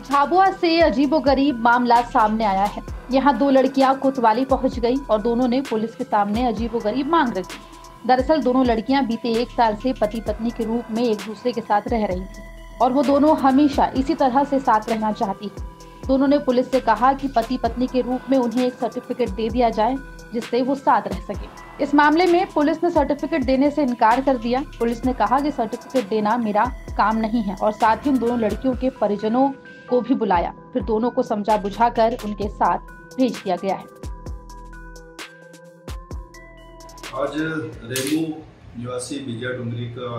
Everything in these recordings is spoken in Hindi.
झाबुआ से अजीबोगरीब मामला सामने आया है। यहाँ दो लड़कियाँ कोतवाली पहुँच गई और दोनों ने पुलिस के सामने अजीबोगरीब मांग रखी। दरअसल दोनों लड़कियाँ बीते एक साल से पति पत्नी के रूप में एक दूसरे के साथ रह रही थी और वो दोनों हमेशा इसी तरह से साथ रहना चाहती थी दोनों ने पुलिस से कहा कि पति पत्नी के रूप में उन्हें एक सर्टिफिकेट दे दिया जाए, जिससे वो साथ रह सके। इस मामले में पुलिस ने सर्टिफिकेट देने से इनकार कर दिया। पुलिस ने कहा कि सर्टिफिकेट देना मेरा काम नहीं है और साथ ही उन दोनों लड़कियों के परिजनों को भी बुलाया। फिर दोनों को समझा बुझाकर उनके साथ भेज दिया गया है। आज रेमू निवासी बिजा डुंगरी का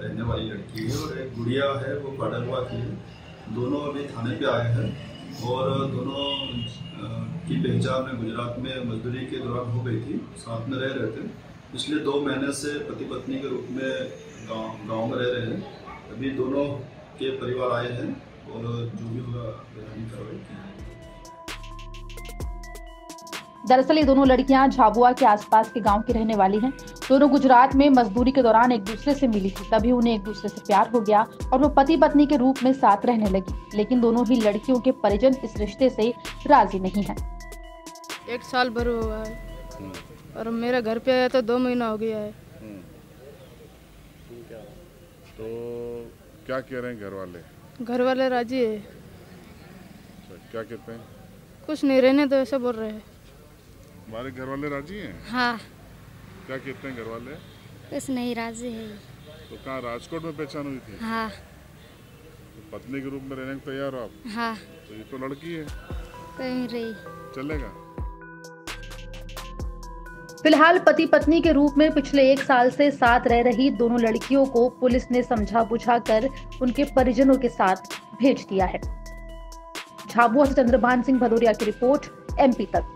रहने वाली लड़की है और एक गुड़िया है, वो बडलवा की है। दोनों अभी थाने पे आए हैं और दोनों की पहचान में गुजरात में मजदूरी के दौरान हो गई थी, साथ में रह रहे थे। पिछले दो महीने से पति पत्नी के रूप में गाँव गाँव में रह रहे हैं। अभी दोनों के परिवार आए हैं। और जो भी होगा कार्रवाई की दरअसल ये दोनों लड़कियाँ झाबुआ के आसपास के गाँव की रहने वाली हैं। दोनों गुजरात में मजदूरी के दौरान एक दूसरे से मिली थी। तभी उन्हें एक दूसरे से प्यार हो गया और वो पति पत्नी के रूप में साथ रहने लगी। लेकिन दोनों ही लड़कियों के परिजन इस रिश्ते से राज़ी नहीं है। एक साल भर हुआ है। और मेरे घर पे आया तो दो महीना हो गया है। तो क्या कह रहे हैं घर वाले? घर वाले राज़ी है। अच्छा, क्या कहते हैं? कुछ नहीं रहने तो ऐसा बोल रहे हैं। हमारे घर वाले राज़ी हैं? हाँ। क्या कहते हैं घर वाले कुछ नहीं राज़ी है। तो कहाँ राजकोट में पहचान हुई थी? हाँ। तो पत्नी के रूप में रहने को तैयार हो आप? हाँ। तो ये तो लड़की है। कहीं रही। चलेगा? फ़िलहाल पति पत्नी के रूप में पिछले एक साल से साथ रह रही दोनों लड़कियों को पुलिस ने समझा बुझा कर उनके परिजनों के साथ भेज दिया है। झाबुआ से चंद्रभान सिंह भदौरिया की रिपोर्ट, एमपी तक।